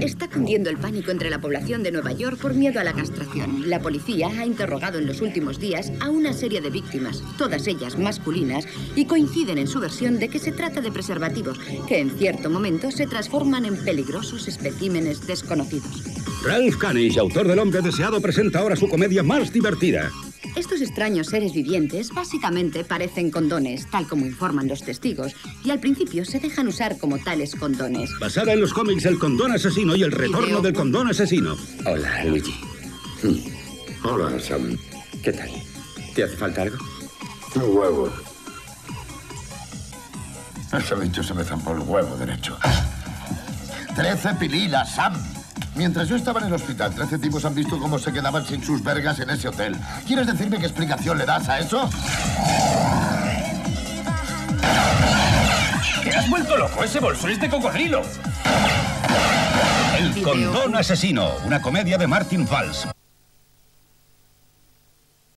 Está cundiendo el pánico entre la población de Nueva York por miedo a la castración. La policía ha interrogado en los últimos días a una serie de víctimas, todas ellas masculinas, y coinciden en su versión de que se trata de preservativos, que en cierto momento se transforman en peligrosos especímenes desconocidos. Ralph Canish, autor del Hombre Deseado, presenta ahora su comedia más divertida. Estos extraños seres vivientes básicamente parecen condones, tal como informan los testigos, y al principio se dejan usar como tales condones. Basada en los cómics El Condón Asesino y El Retorno del Condón Asesino. Hola, Luigi. Hola, Sam. ¿Qué tal? ¿Te hace falta algo? Un huevo. Ese bicho se me zampó el huevo derecho. Trece pililas, Sam. Mientras yo estaba en el hospital, 13 tipos han visto cómo se quedaban sin sus vergas en ese hotel. ¿Quieres decirme qué explicación le das a eso? ¿Te has vuelto loco? Ese bolso es de cocodrilo. El Condón Asesino, una comedia de Martin Valls.